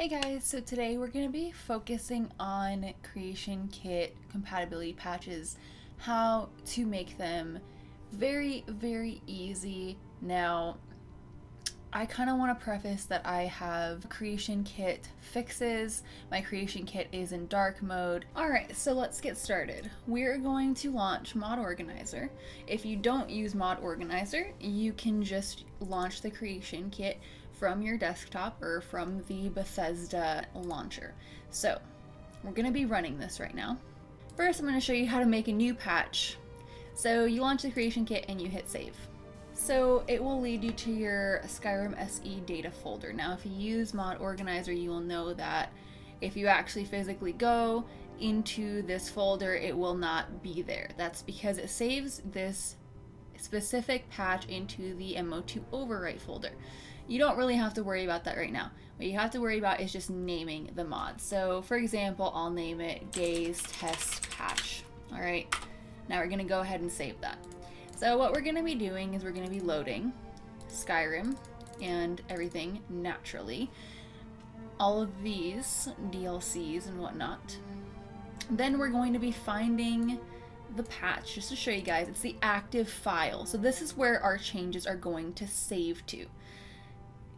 Hey guys, so today we're going to be focusing on Creation Kit compatibility patches, how to make them very, very easy. Now, I kind of want to preface that I have Creation Kit fixes. My Creation Kit is in dark mode. Alright, so let's get started. We're going to launch Mod Organizer. If you don't use Mod Organizer, you can just launch the Creation Kit from your desktop or from the Bethesda launcher. So, we're going to be running this right now. First, I'm to show you how to make a new patch. So, you launch the Creation Kit and you hit save. So it will lead you to your Skyrim SE data folder. Now if you use Mod Organizer, you will know that if you actually physically go into this folder, it will not be there. That's because it saves this specific patch into the MO2 overwrite folder. You don't really have to worry about that right now. What you have to worry about is just naming the mod. So for example, I'll name it Days Test Patch. All right, now we're gonna go ahead and save that. So what we're going to be doing is we're going to be loading Skyrim and everything naturally. All of these DLCs and whatnot. Then we're going to be finding the patch just to show you guys. It's the active file. So this is where our changes are going to save to.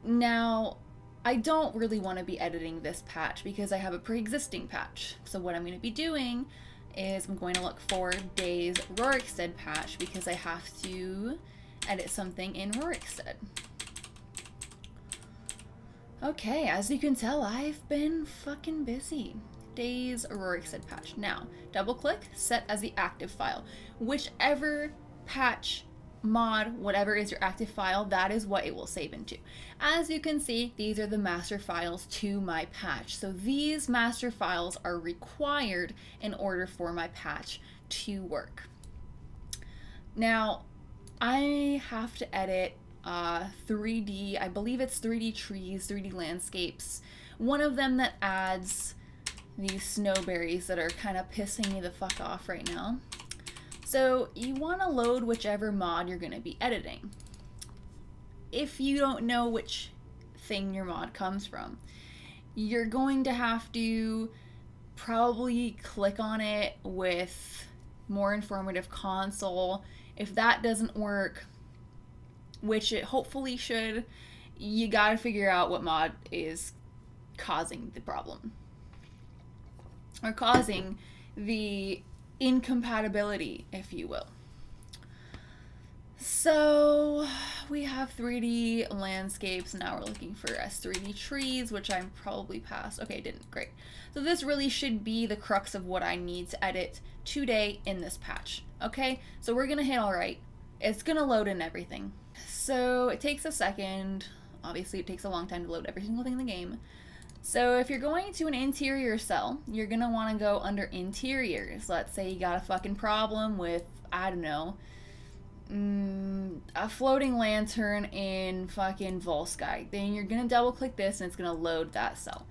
Now, I don't really want to be editing this patch because I have a pre-existing patch. So what I'm going to be doing is I'm going to look for Days Rorikstead patch because I have to edit something in Rorikstead. Okay, as you can tell, I've been fucking busy. Days Rorikstead patch. Now, double click, set as the active file. Whichever patch mod, whatever is your active file, that is what it will save into. As you can see, these are the master files to my patch. So these master files are required in order for my patch to work. Now, I have to edit uh, 3D, I believe it's 3D trees, 3D landscapes. One of them that adds these snowberries that are kind of pissing me the fuck off right now. So you want to load whichever mod you're going to be editing. If you don't know which thing your mod comes from, you're going to have to probably click on it with more informative console. If that doesn't work, which it hopefully should, you gotta figure out what mod is causing the problem. Or causing the incompatibility, if you will. So we have 3D landscapes. Now we're looking for S3D trees, which I'm probably past. Okay, didn't. Great. So this really should be the crux of what I need to edit today in this patch. Okay, so we're going to hit all right. It's going to load in everything. So it takes a second. Obviously, it takes a long time to load every single thing in the game. So if you're going to an interior cell, you're going to want to go under interiors. Let's say you got a fucking problem with, I don't know, mm, a floating lantern in fucking Volskygge. Then you're going to double click this and it's going to load that cell.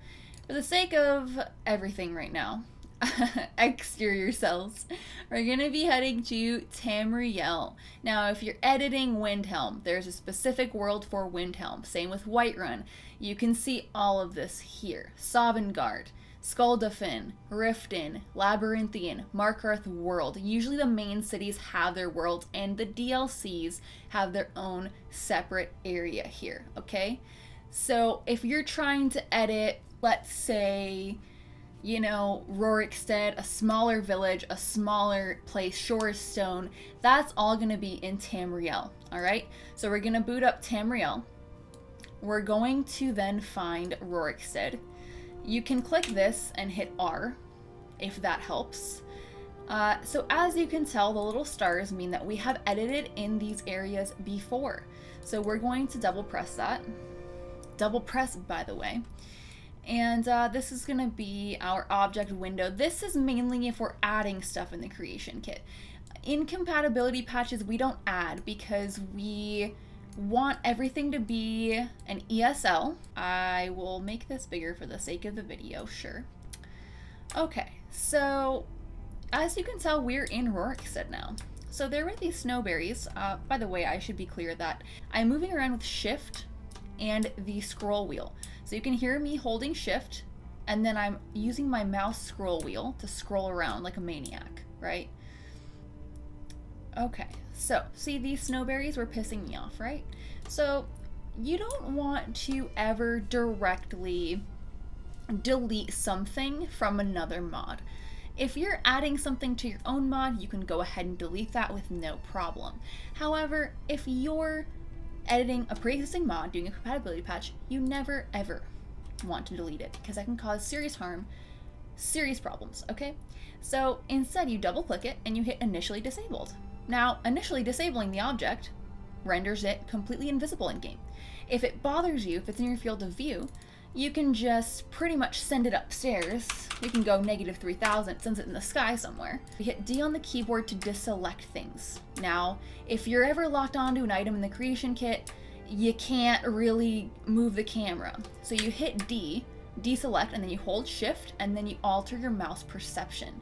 For the sake of everything right now, exterior cells. We're going to be heading to Tamriel. Now, if you're editing Windhelm, there's a specific world for Windhelm. Same with Whiterun. You can see all of this here. Sovngarde, Skuldafn, Riften, Labyrinthian, Markarth World. Usually the main cities have their worlds and the DLCs have their own separate area here, okay? So if you're trying to edit, let's say, you know, Rorikstead, a smaller village, a smaller place, Shorestone, that's all going to be in Tamriel, all right? So we're going to boot up Tamriel. We're going to then find Rorikstead. You can click this and hit R, if that helps. Uh, so as you can tell, the little stars mean that we have edited in these areas before. So we're going to double press that. Double press, by the way. And uh, this is going to be our object window. This is mainly if we're adding stuff in the creation kit. Incompatibility patches we don't add because we want everything to be an ESL. I will make this bigger for the sake of the video, sure. Okay, so as you can tell, we're in Rorikstead now. So there were these snowberries. Uh, by the way, I should be clear that I'm moving around with shift and the scroll wheel. So you can hear me holding shift and then I'm using my mouse scroll wheel to scroll around like a maniac, right? Okay, so see these snowberries were pissing me off, right? So you don't want to ever directly delete something from another mod. If you're adding something to your own mod, you can go ahead and delete that with no problem. However, if you're editing a pre-existing mod, doing a compatibility patch, you never ever want to delete it because that can cause serious harm, serious problems, okay? So instead you double click it and you hit initially disabled. Now, initially disabling the object renders it completely invisible in game. If it bothers you, if it's in your field of view, you can just pretty much send it upstairs. You can go negative 3000, sends it in the sky somewhere. You hit D on the keyboard to deselect things. Now, if you're ever locked onto an item in the creation kit, you can't really move the camera. So you hit D, deselect, and then you hold shift, and then you alter your mouse perception.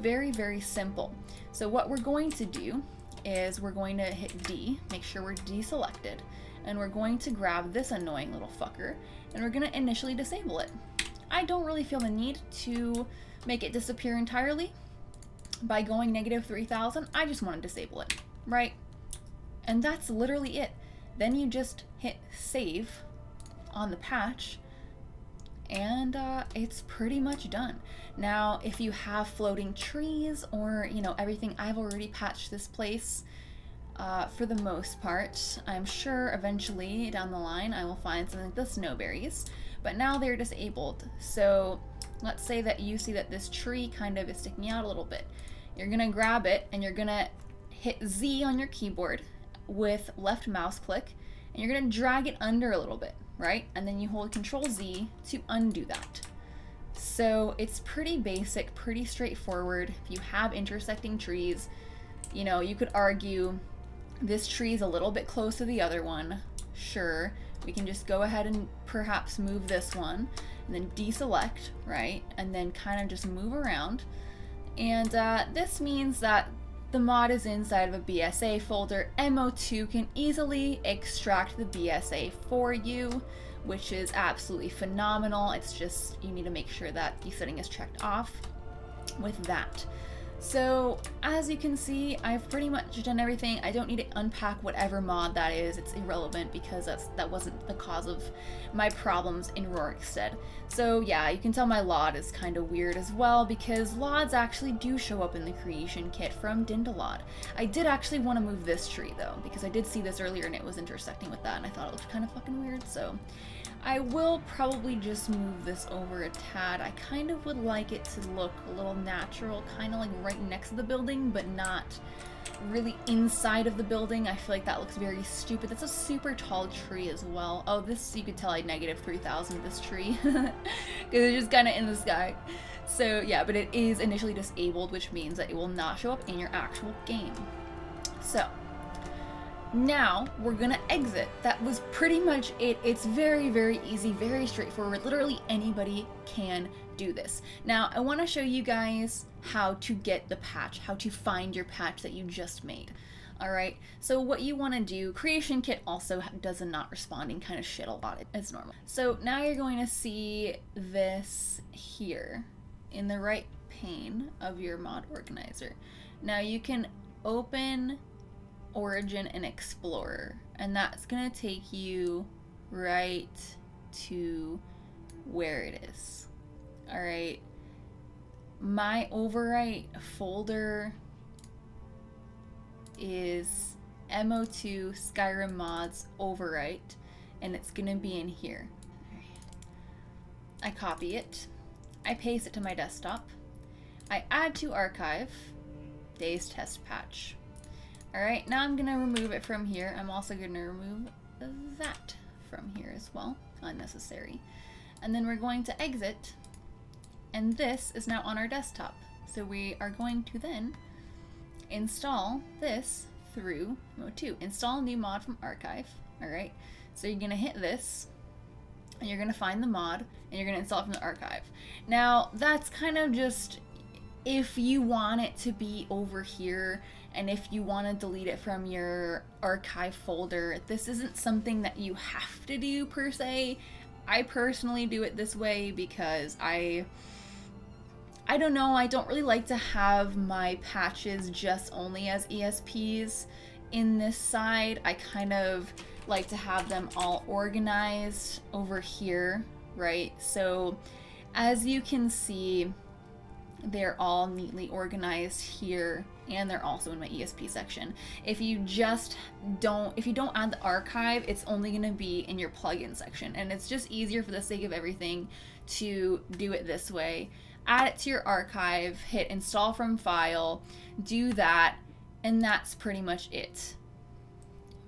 Very, very simple. So what we're going to do is we're going to hit D, make sure we're deselected, and we're going to grab this annoying little fucker, and we're going to initially disable it. I don't really feel the need to make it disappear entirely by going negative 3000. I just want to disable it, right? And that's literally it. Then you just hit save on the patch and uh, it's pretty much done. Now, if you have floating trees or, you know, everything, I've already patched this place uh, for the most part. I'm sure eventually down the line I will find something like the snowberries, but now they're disabled. So let's say that you see that this tree kind of is sticking out a little bit. You're gonna grab it and you're gonna hit Z on your keyboard with left mouse click and you're gonna drag it under a little bit, right? And then you hold Control Z to undo that. So it's pretty basic, pretty straightforward. If you have intersecting trees, you know, you could argue this tree is a little bit close to the other one. Sure, we can just go ahead and perhaps move this one and then deselect, right? And then kind of just move around. And uh, this means that the mod is inside of a BSA folder. MO2 can easily extract the BSA for you, which is absolutely phenomenal. It's just, you need to make sure that the setting is checked off with that. So as you can see, I've pretty much done everything. I don't need to unpack whatever mod that is. It's irrelevant because that's that wasn't the cause of my problems in Rorikstead. So yeah, you can tell my LOD is kind of weird as well because LODs actually do show up in the creation kit from DynDOLOD. I did actually want to move this tree though because I did see this earlier and it was intersecting with that and I thought it looked kind of fucking weird. So I will probably just move this over a tad. I kind of would like it to look a little natural, kind of like right next to the building, but not really inside of the building. I feel like that looks very stupid. That's a super tall tree as well. Oh, this, you could tell I negative 3,000 this tree, because it's just kind of in the sky. So yeah, but it is initially disabled, which means that it will not show up in your actual game. So, now we're gonna exit. That was pretty much it. It's very, very easy, very straightforward. Literally anybody can do this. Now I wanna show you guys how to get the patch, how to find your patch that you just made. Alright, so what you want to do, Creation Kit also does a not responding kind of shit a lot. as normal. So now you're going to see this here in the right pane of your mod organizer. Now you can open Origin and Explorer, and that's gonna take you right to where it is. All right. My overwrite folder is MO2 Skyrim mods overwrite, and it's gonna be in here. I copy it, I paste it to my desktop, I add to archive, days test patch. Alright, now I'm going to remove it from here. I'm also going to remove that from here as well. Unnecessary. And then we're going to exit. And this is now on our desktop. So we are going to then install this through Mo2. Install new mod from archive. Alright, so you're going to hit this. And you're going to find the mod. And you're going to install it from the archive. Now, that's kind of just if you want it to be over here And if you want to delete it from your archive folder, this isn't something that you have to do per se. I personally do it this way because I I don't know, I don't really like to have my patches just only as ESPs in this side. I kind of like to have them all organized over here, right? So as you can see, they're all neatly organized here and they're also in my ESP section. If you just don't, if you don't add the archive, it's only going to be in your plugin section. And it's just easier for the sake of everything to do it this way add it to your archive, hit install from file, do that, and that's pretty much it.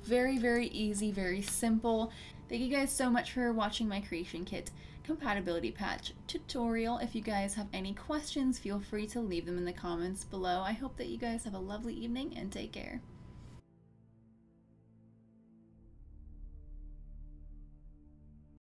Very, very easy, very simple. Thank you guys so much for watching my creation kit compatibility patch tutorial. If you guys have any questions, feel free to leave them in the comments below. I hope that you guys have a lovely evening and take care.